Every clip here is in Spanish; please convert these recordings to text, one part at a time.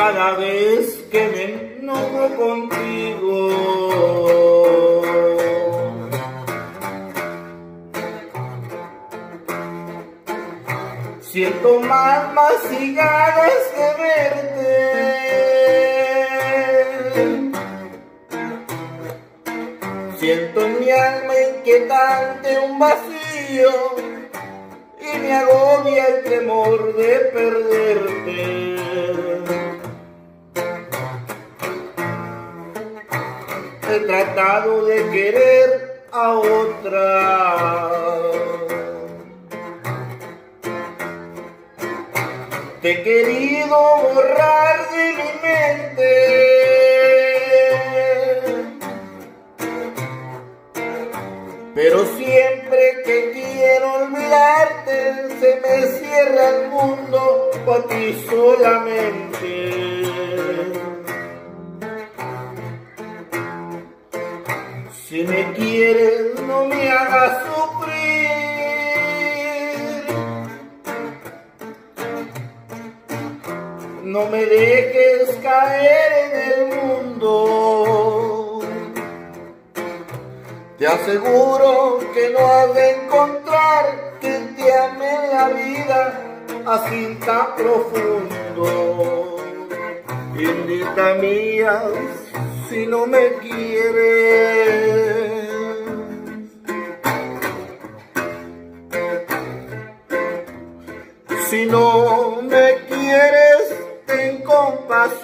cada vez que me enojo contigo. Siento más, más ganas de verte. Siento en mi alma inquietante un vacío y me agobia el temor de perderte. he tratado de querer a otra. Te he querido borrar siempre que quiero olvidarte, se me cierra el mundo para ti solamente. Si me quieres, no me hagas sufrir. No me dejes caer en el mundo. Te aseguro que no has de encontrar quien te ame la vida así tan profundo. Bendita mía, si no me quieres. Si no me quieres, ten compasión.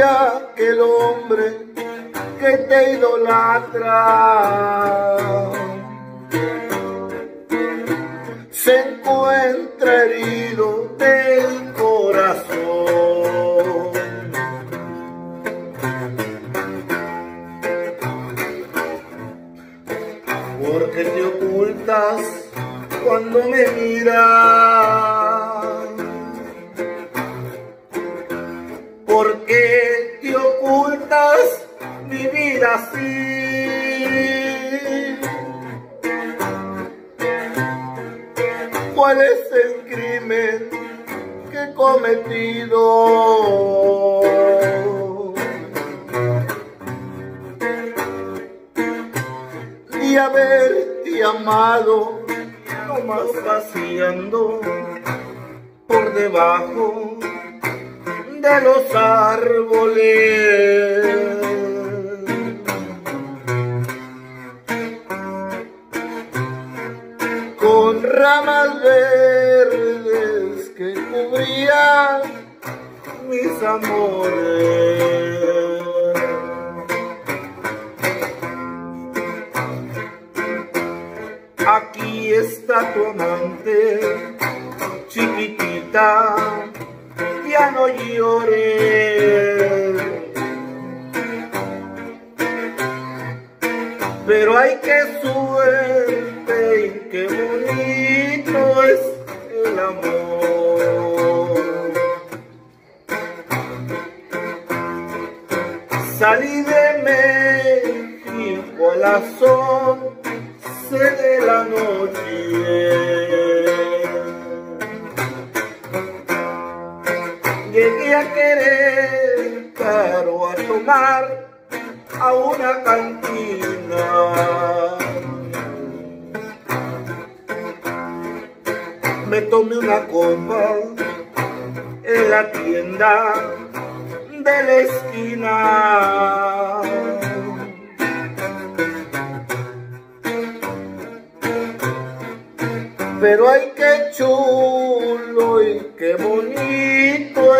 Que el hombre que te idolatra se encuentra herido del corazón. Porque te ocultas cuando me miras. Así. cuál es el crimen que he cometido. Y haberte amado, nomás paseando por debajo de los árboles. Ramas verdes que cubrían mis amores. Aquí está tu amante, chiquitita, ya no llores. Pero hay que suerte qué bonito es el amor. Salí de México a las once de la noche. Llegué a querer caro a tomar a una cantina. Me tomé una copa en la tienda de la esquina. Pero ay qué chulo y qué bonito